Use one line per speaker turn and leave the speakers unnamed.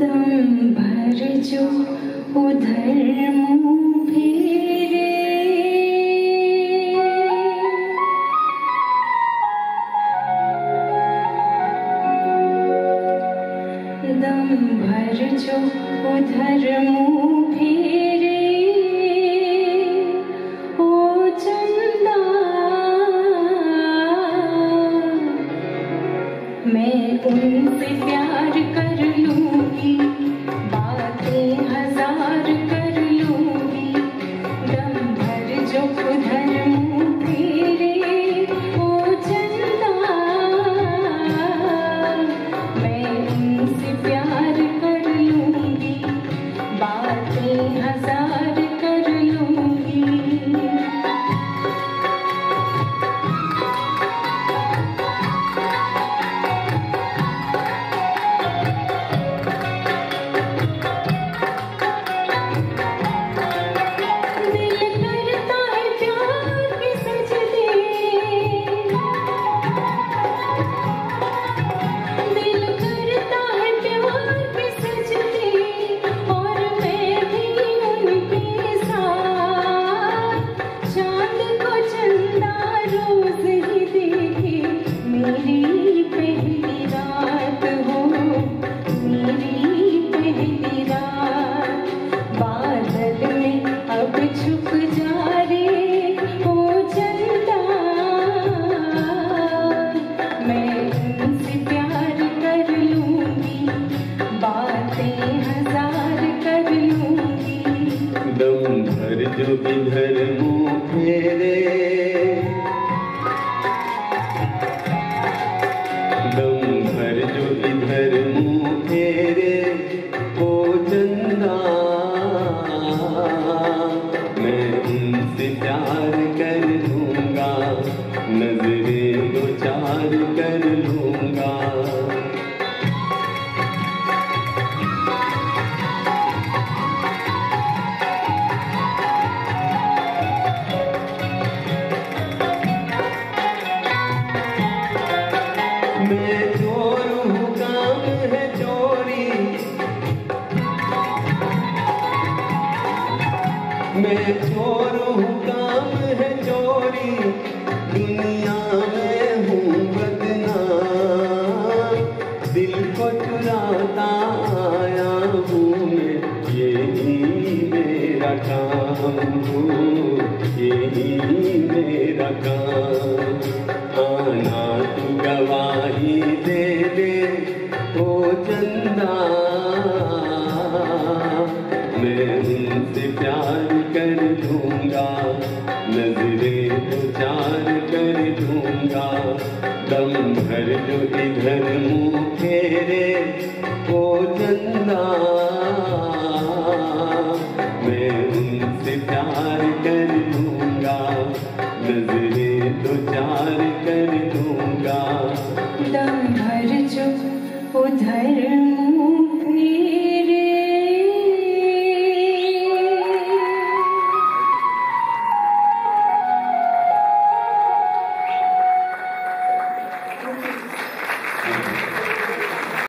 दम भर जो उधर मुँह भर जो उधर मुँह फेरे ओ चंदा, मैं उनसे प्यार कर ही मेरी पहली रात हो। मेरी पहली रात, बादल में अब छुप जा रे ओ चंदा। मैं उनसे प्यार कर लूँगी, बातें हज़ार कर लूँगी।
जो इधर मुँह फेरे भर जो इधर मुँह फेरे, ओ चंदा। मैं उनसे प्यार कर लूँगा, नज़रें दो चार कर लूँगा। मैं मैं चोर हूँ काम है चोरी दुनिया में हूँ बदनाम। दिल को चुराता आया हूँ मैं यही मेरा काम हूँ यही मेरा काम। प्यार कर दूँगा। दम भर जो इधर मुँह फेरे, वो जन्ना मैं उनसे प्यार कर दूँगा। नजरे तो चार कर दूँगा। दम भर जो उधर